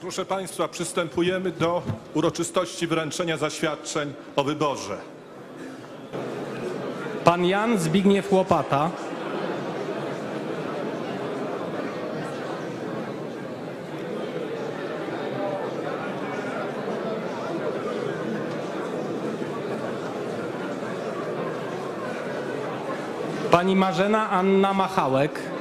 proszę Państwa, przystępujemy do uroczystości wręczenia zaświadczeń o wyborze. Pan Jan Zbigniew Łopata. Pani Marzena Anna Machałek.